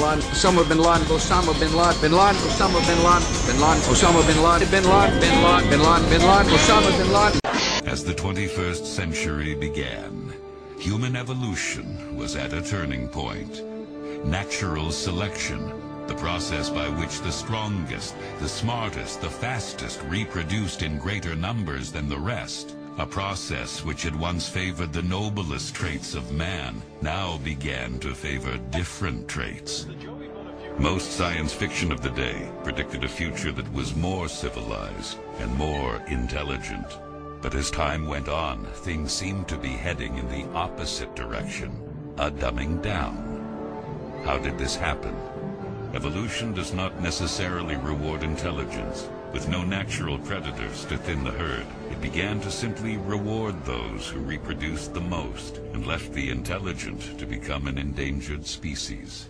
Laden, Osama bin Laden, Osama bin Laden, bin Laden, Osama bin Laden, bin Laden, Osama bin Laden, bin Laden, bin Laden, bin Laden, bin Laden, Osama bin Laden. As the 21st century began, human evolution was at a turning point. Natural selection, the process by which the strongest, the smartest, the fastest reproduced in greater numbers than the rest, a process which had once favored the noblest traits of man now began to favor different traits. Most science fiction of the day predicted a future that was more civilized and more intelligent. But as time went on, things seemed to be heading in the opposite direction, a dumbing down. How did this happen? Evolution does not necessarily reward intelligence. With no natural predators to thin the herd, it began to simply reward those who reproduced the most and left the intelligent to become an endangered species.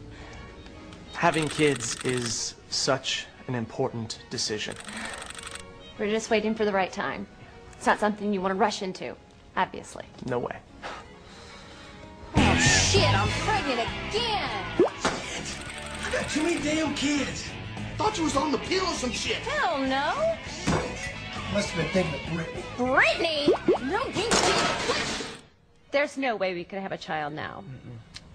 Having kids is such an important decision. We're just waiting for the right time. It's not something you want to rush into, obviously. No way. Oh, shit, I'm pregnant again! I got too many damn kids. Thought you was on the pill or some shit. Hell no! Must have been thinking of Brittany. Brittany? No, you There's no way we could have a child now.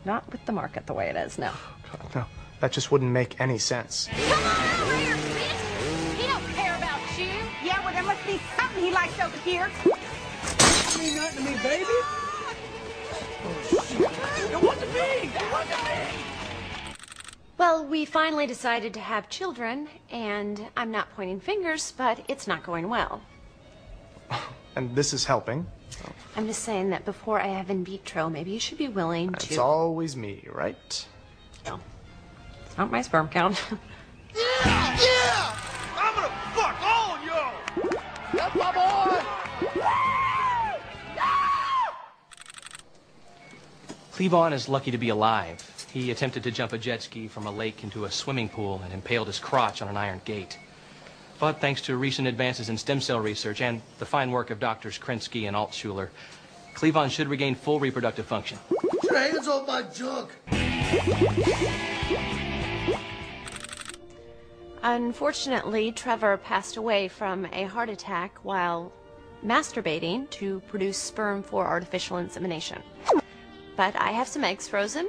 Not with the market the way it is, no. God, no. That just wouldn't make any sense. Come on over here, bitch! He don't care about you. Yeah, well, there must be something he likes over here. You mean nothing to me, baby? Oh, shit. It wasn't me. It wasn't me. Well, we finally decided to have children, and I'm not pointing fingers, but it's not going well. And this is helping. I'm just saying that before I have in vitro, maybe you should be willing to. It's always me, right? No. It's not my sperm count. Yeah, yeah. I'm gonna fuck all of y'all. That's my boy. Cleavon is lucky to be alive. He attempted to jump a jet ski from a lake into a swimming pool and impaled his crotch on an iron gate. But thanks to recent advances in stem cell research and the fine work of doctors Krensky and Altschuler, Cleavon should regain full reproductive function. Get your hands off my junk. Unfortunately, Trevor passed away from a heart attack while masturbating to produce sperm for artificial insemination. But I have some eggs frozen,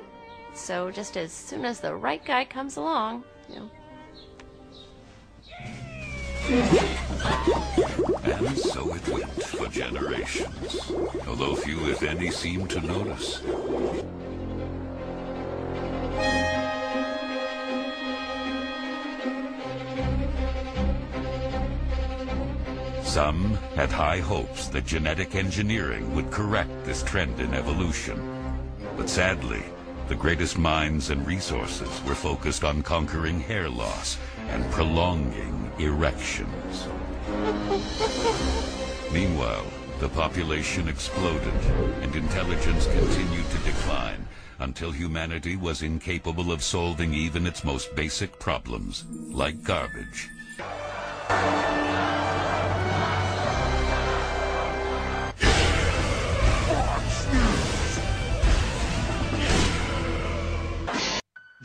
so just as soon as the right guy comes along, you know. And so it went for generations, although few, if any, seemed to notice. Some had high hopes that genetic engineering would correct this trend in evolution. But sadly, the greatest minds and resources were focused on conquering hair loss and prolonging erections. Meanwhile, the population exploded and intelligence continued to decline until humanity was incapable of solving even its most basic problems, like garbage.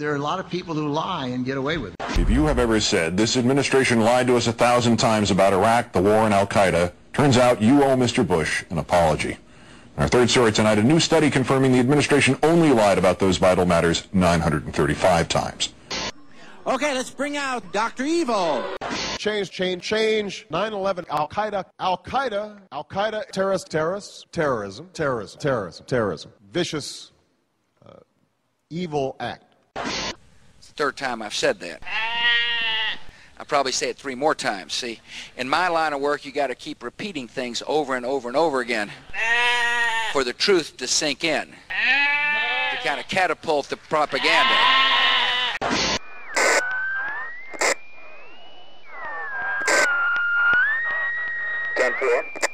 There are a lot of people who lie and get away with it. If you have ever said, this administration lied to us a thousand times about Iraq, the war, and al-Qaeda, turns out you owe Mr. Bush an apology. Our third story tonight, a new study confirming the administration only lied about those vital matters 935 times. Okay, let's bring out Dr. Evil. Change, change, change. 9-11, Al-Qaeda, Al-Qaeda, Al-Qaeda, terrorist, terrorists, terrorism, terrorism, terrorism, terrorism. Vicious, uh, evil act. Third time I've said that. I'll probably say it three more times. See, in my line of work, you got to keep repeating things over and over and over again for the truth to sink in, to kind of catapult the propaganda. Ten four.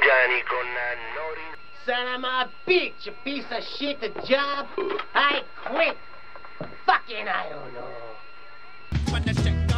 Stornelli con eh, Nori. Son of a bitch, you piece of shit, the job. I quit. Fucking, I don't know.